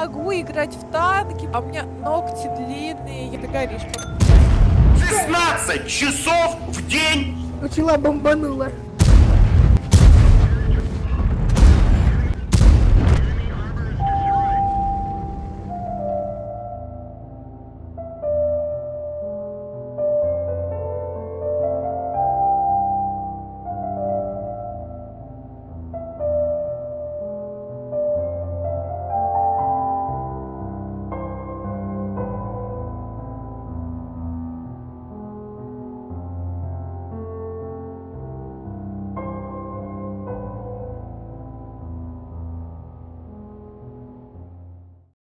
могу играть в танки, а у меня ногти длинные, я такая речка. 16 часов в день! Учила бомбанула.